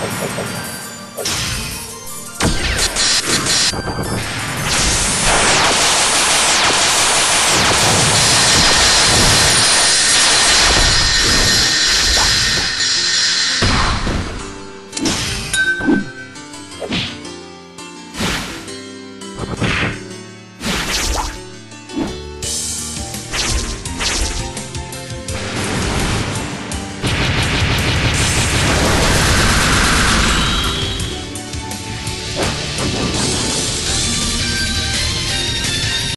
you